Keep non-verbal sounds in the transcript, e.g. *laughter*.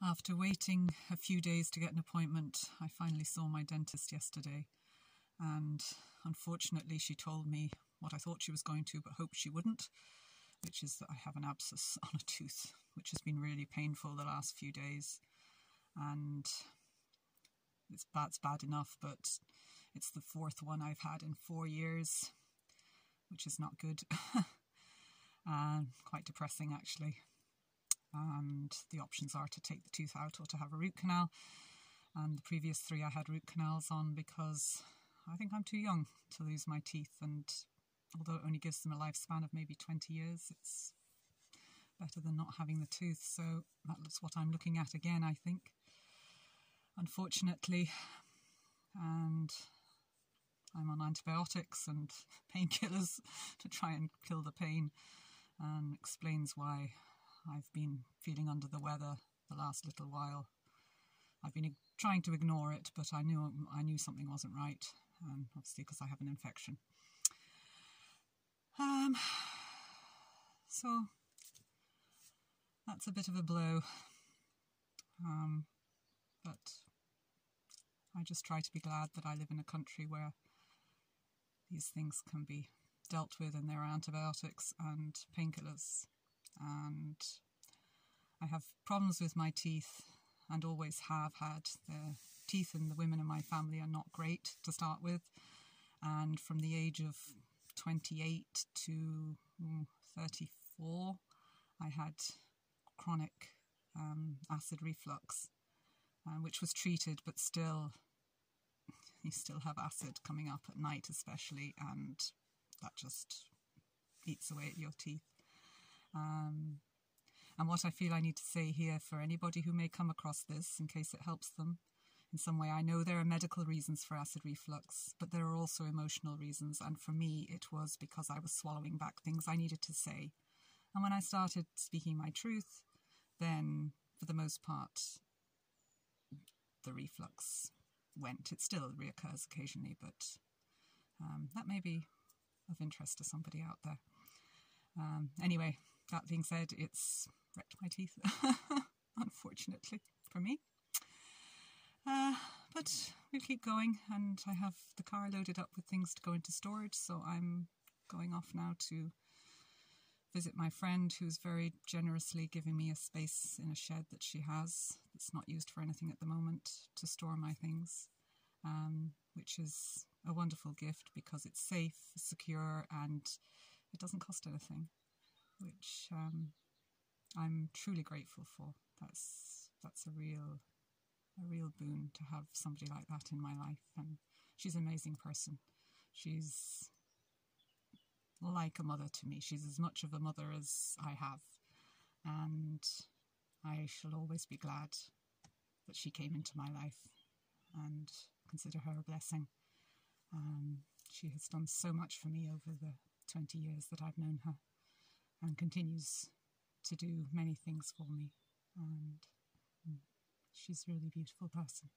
After waiting a few days to get an appointment, I finally saw my dentist yesterday. And unfortunately, she told me what I thought she was going to, but hoped she wouldn't, which is that I have an abscess on a tooth, which has been really painful the last few days. And it's it's bad enough, but it's the fourth one I've had in four years, which is not good. and *laughs* uh, quite depressing, actually and the options are to take the tooth out or to have a root canal. And the previous three I had root canals on because I think I'm too young to lose my teeth, and although it only gives them a lifespan of maybe 20 years, it's better than not having the tooth. So that's what I'm looking at again, I think, unfortunately. And I'm on antibiotics and *laughs* painkillers to try and kill the pain, and explains why I've been feeling under the weather the last little while. I've been trying to ignore it, but I knew I knew something wasn't right, um, obviously because I have an infection. Um, so that's a bit of a blow, um, but I just try to be glad that I live in a country where these things can be dealt with and there are antibiotics and painkillers and have problems with my teeth and always have had. The teeth in the women in my family are not great to start with, and from the age of 28 to mm, 34, I had chronic um, acid reflux, uh, which was treated, but still, *laughs* you still have acid coming up at night, especially, and that just eats away at your teeth. Um, and what I feel I need to say here for anybody who may come across this, in case it helps them in some way, I know there are medical reasons for acid reflux, but there are also emotional reasons. And for me, it was because I was swallowing back things I needed to say. And when I started speaking my truth, then for the most part, the reflux went. It still reoccurs occasionally, but um, that may be of interest to somebody out there. Um, anyway, that being said, it's my teeth, *laughs* unfortunately for me. Uh, but we'll keep going, and I have the car loaded up with things to go into storage, so I'm going off now to visit my friend who's very generously giving me a space in a shed that she has that's not used for anything at the moment to store my things, um, which is a wonderful gift because it's safe, secure, and it doesn't cost anything which um, I'm truly grateful for. That's that's a real a real boon to have somebody like that in my life, and she's an amazing person. She's like a mother to me. She's as much of a mother as I have, and I shall always be glad that she came into my life and consider her a blessing. Um, she has done so much for me over the 20 years that I've known her and continues to do many things for me. And mm, she's a really beautiful person.